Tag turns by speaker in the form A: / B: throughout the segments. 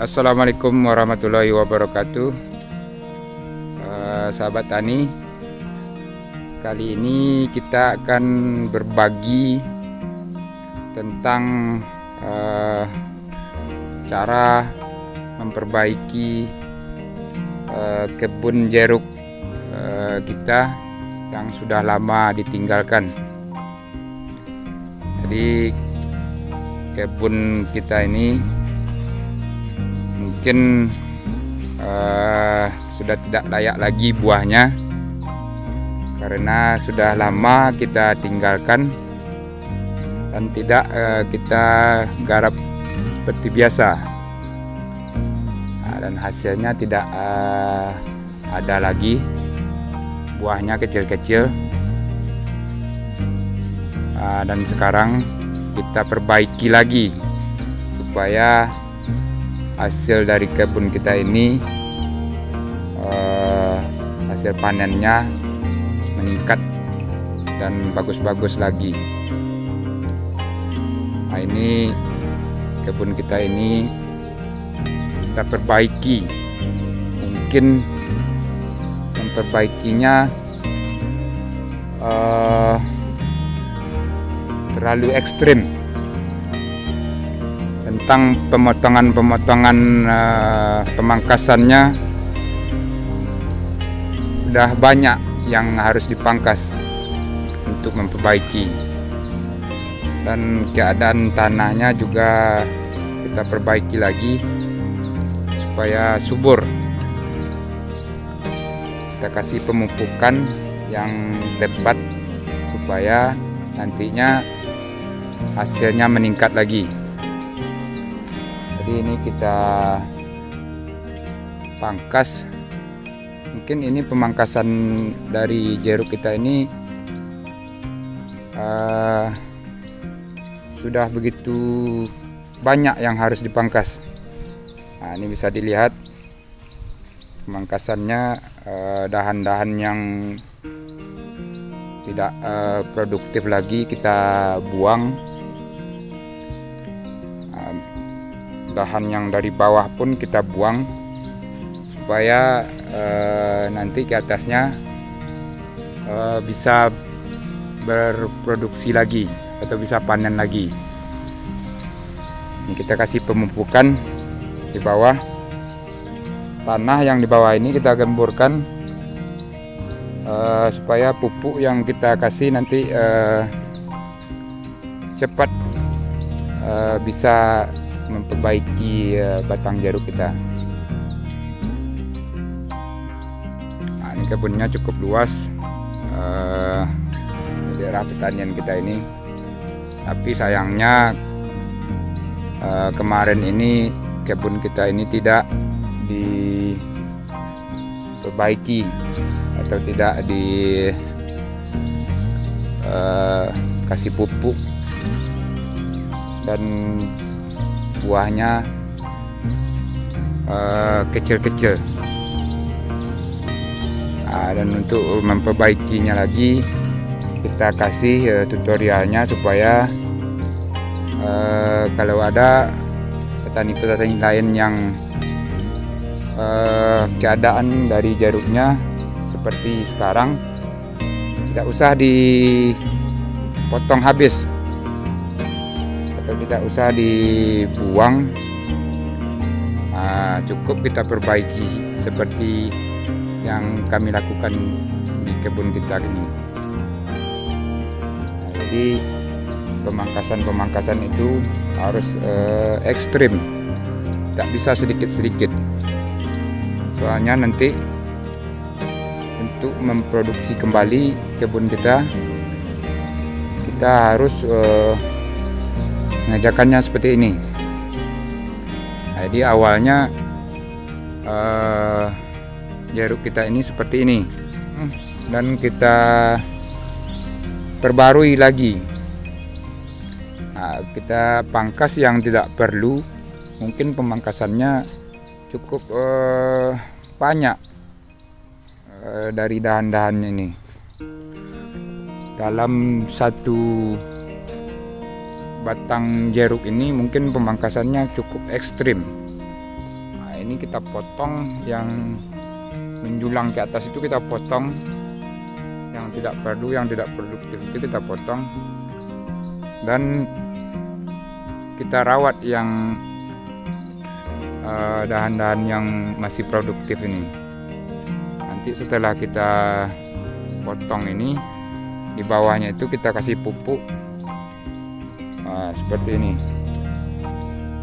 A: Assalamualaikum warahmatullahi wabarakatuh. Uh, Sahabat Tani Kali ini kita akan berbagi Tentang uh, Cara memperbaiki uh, kebun jeruk uh, kita Yang sudah lama ditinggalkan. Jadi kebun kita ini mungkin uh, sudah tidak layak lagi buahnya. Karena sudah lama kita tinggalkan dan tidak uh, kita garap seperti biasa. Nah, dan hasilnya tidak uh, ada lagi. Buahnya kecil-kecil. Uh, dan sekarang kita perbaiki lagi supaya hasil dari kebun kita ini uh, hasil panennya meningkat dan bagus-bagus lagi. Nah ini kebun kita ini kita perbaiki. Mungkin memperbaikinya uh, terlalu ekstrim tentang pemotongan-pemotongan uh, pemangkasannya sudah banyak yang harus dipangkas untuk memperbaiki. Dan keadaan tanahnya juga kita perbaiki lagi supaya subur. Kita kasih pemupukan yang tepat supaya nantinya hasilnya meningkat lagi jadi ini kita pangkas. Mungkin ini pemangkasan dari jeruk kita ini uh, sudah begitu banyak yang harus dipangkas. Nah ini bisa dilihat pemangkasannya eh, dahan-dahan uh, yang tidak uh, produktif lagi kita buang bahan yang dari bawah pun kita buang supaya uh, nanti ke atasnya uh, bisa berproduksi lagi atau bisa panen lagi. Ini kita kasih pemupukan di bawah. Tanah yang di bawah ini kita gemburkan uh, supaya pupuk yang kita kasih nanti uh, cepat bisa memperbaiki uh, batang jeruk kita. Nah, ini kebunnya cukup luas uh, daerah pertanian kita ini. Tapi sayangnya uh, kemarin ini kebun kita ini tidak diperbaiki atau tidak di uh, kasih pupuk dan buahnya eh, kecil-kecil. Uh, uh, dan untuk memperbaikinya lagi kita kasih uh, tutorialnya supaya uh, kalau ada petani-petani lain yang uh, keadaan dari jaruknya seperti sekarang tidak usah dipotong habis atau tidak usah dibuang. Nah, cukup kita perbaiki seperti yang kami lakukan di kebun kita ini. Nah, jadi pemangkasan-pemangkasan itu harus eh, ekstrim. Tak bisa sedikit-sedikit. Soalnya nanti untuk memproduksi kembali kebun kita kita harus eh, mengajakannya seperti ini. Jadi awalnya uh, jeruk kita ini seperti ini. Dan kita perbarui lagi. Nah, kita pangkas yang tidak perlu. Mungkin pemangkasannya cukup uh, banyak uh, dari dahan-dahan ini. Dalam satu batang jeruk ini mungkin pemangkasannya cukup ekstrim. Ini kita potong yang menjulang ke atas itu kita potong. Yang tidak perlu yang tidak produktif itu kita potong. Dan kita rawat yang eh, dahan-dahan uh, yang masih produktif ini. Nanti setelah kita potong ini di bawahnya itu kita kasih pupuk nah, seperti ini.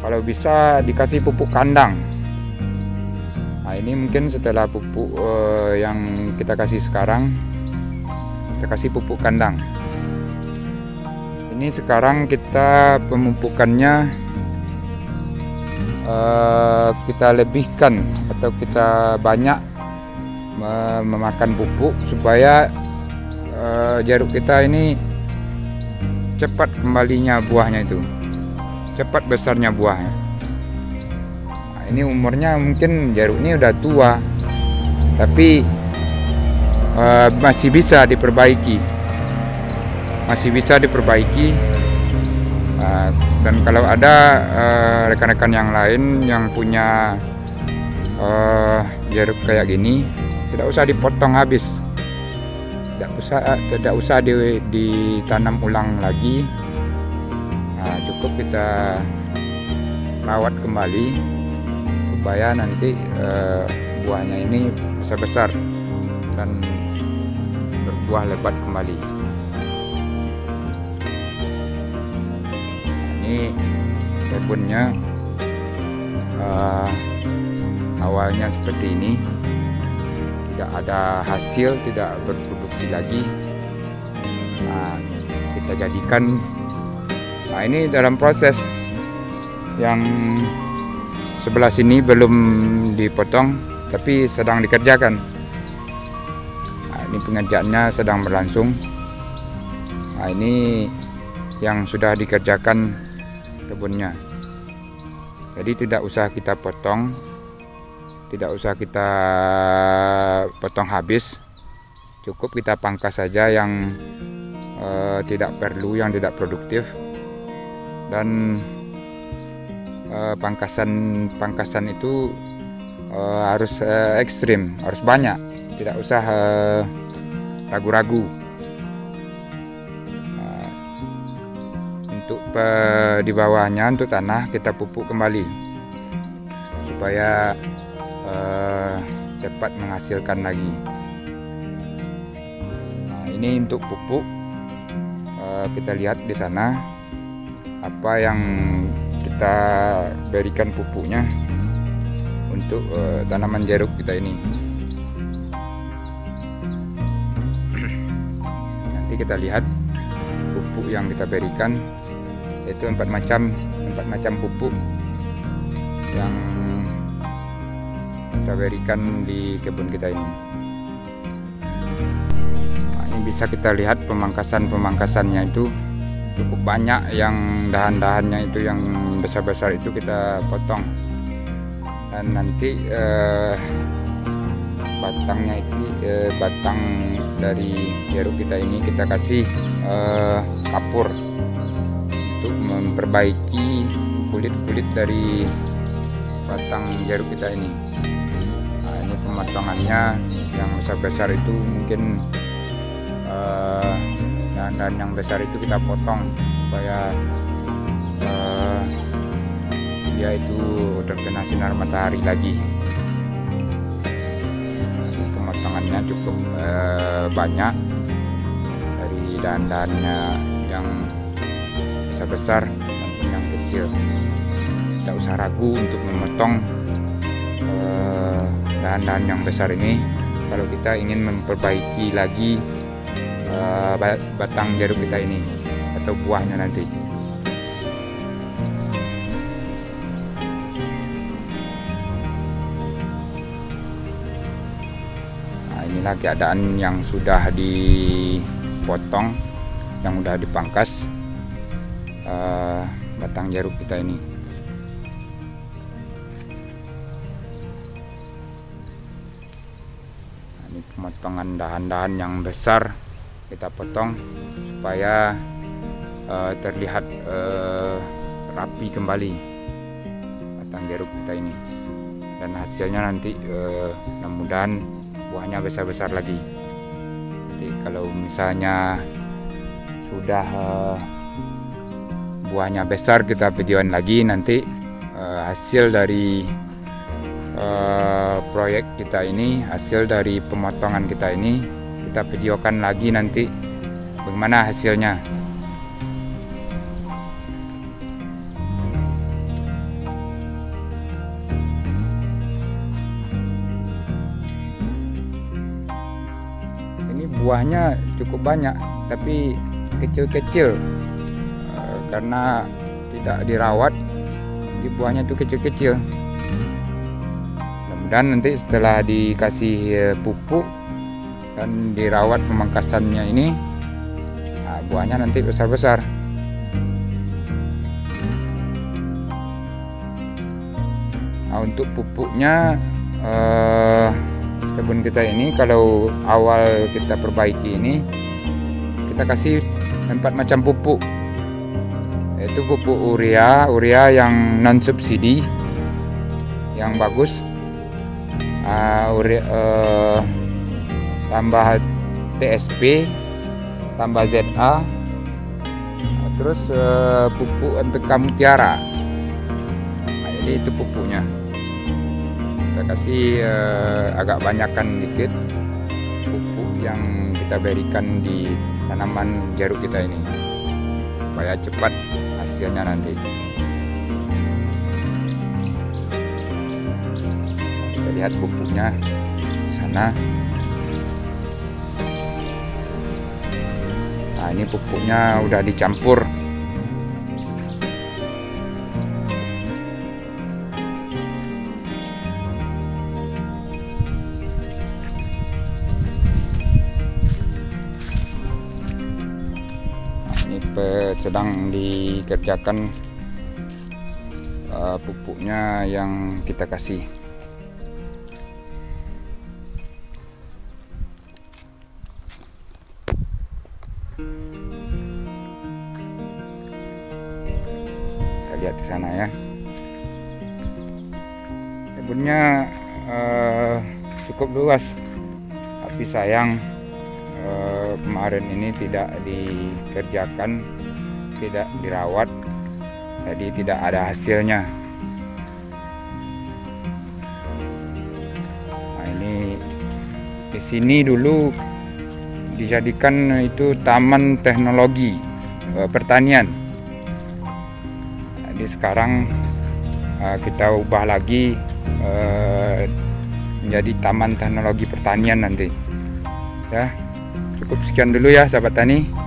A: Kalau bisa dikasih pupuk kandang. Nah ini mungkin setelah pupuk uh, yang kita kasih sekarang kita kasih pupuk kandang. Ini sekarang kita pemupukannya uh, kita lebihkan atau kita banyak memakan pupuk supaya uh, jeruk kita ini cepat kembalinya buahnya itu. Cepat besarnya buahnya. Nah, ini umurnya mungkin jeruk ini udah tua tapi uh, masih bisa diperbaiki. Masih bisa diperbaiki. Uh, dan kalau ada uh, rekan-rekan uh, yang lain yang punya uh, jeruk kayak gini tidak usah dipotong habis tidak usah tidak usah di, ditanam ulang lagi. Nah, cukup kita rawat kembali supaya nanti eh, buahnya ini bisa besar dan berbuah lebat kembali. Ini kebunnya eh, awalnya seperti ini. Tidak ada hasil tidak berproduksi lagi nah, kita jadikan Nah ini dalam proses yang sebelah sini belum dipotong tapi sedang dikerjakan. Nah, ini pengerjaannya sedang berlangsung. Nah ini yang sudah dikerjakan kebunnya. Jadi tidak usah kita potong, tidak usah kita potong habis. Cukup kita pangkas saja yang uh, tidak perlu, yang tidak produktif. Dan uh, pangkasan pangkasan itu uh, harus uh, ekstrim harus banyak. Tidak usah ragu-ragu. Uh, untuk di bawahnya untuk tanah kita pupuk kembali. Supaya uh, cepat menghasilkan lagi ini untuk pupuk. Uh, kita lihat di sana apa yang kita berikan pupuknya untuk uh, tanaman jeruk kita ini. Nanti kita lihat pupuk yang kita berikan itu empat macam empat macam pupuk yang kita berikan di kebun kita ini bisa kita lihat pemangkasan pemangkasannya itu cukup banyak yang dahan-dahannya itu yang besar-besar itu kita potong. Dan nanti eh, batangnya itu eh, batang dari jeruk kita ini kita kasih eh, kapur untuk memperbaiki kulit-kulit dari batang jeruk kita ini. Nah, ini pemotongannya yang besar-besar itu mungkin eh, dan yang besar itu kita potong supaya uh, dia itu terkena sinar matahari lagi. Pemotongannya cukup uh, banyak dari dahan-dahannya yang besar-besar maupun yang kecil. Tidak usah ragu untuk memotong uh, dahan-dahan yang besar ini. Kalau kita ingin memperbaiki lagi uh, batang jeruk kita ini atau buahnya nanti. Nah, inilah keadaan yang sudah dipotong, yang sudah dipangkas uh, batang jeruk kita ini. Nah, ini pemotongan dahan-dahan yang besar kita potong supaya uh, terlihat uh, rapi kembali batang jeruk kita ini. Dan hasilnya nanti uh, mudah-mudahan buahnya besar-besar lagi. Nanti kalau misalnya sudah uh, buahnya besar kita videoan lagi nanti uh, hasil dari uh, proyek kita ini hasil dari pemotongan kita ini kita videokan lagi nanti. Bagaimana hasilnya? Ini buahnya cukup banyak tapi kecil-kecil. Eh, karena tidak dirawat di buahnya itu kecil-kecil. Mudah nanti setelah dikasih pupuk dan dirawat pemangkasannya ini nah, buahnya nanti besar-besar. Nah, untuk pupuknya eh, kebun kita ini kalau awal kita perbaiki ini kita kasih empat macam pupuk. Yaitu pupuk urea urea yang non subsidi yang bagus. Uh, urea, uh, tambah TSP tambah ZA terus uh, pupuk untuk mutiara. Nah, jadi itu pupuknya. Kita kasih uh, agak banyakkan dikit pupuk yang kita berikan di tanaman jeruk kita ini supaya cepat hasilnya nanti. Kita lihat pupuknya sana nah ini pupuknya udah dicampur. Sedang dikerjakan uh, pupuknya yang kita kasih kebunnya uh, cukup luas. Tapi sayang uh, kemarin ini tidak dikerjakan tidak dirawat jadi tidak ada hasilnya. Nah ini di sini dulu dijadikan itu taman teknologi e, pertanian. Jadi sekarang kita ubah lagi e, menjadi taman teknologi pertanian nanti ya cukup sekian dulu ya sahabat tani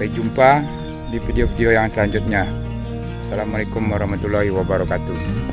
A: Sampai jumpa di video-video yang selanjutnya. Assalamualaikum warahmatullahi wabarakatuh.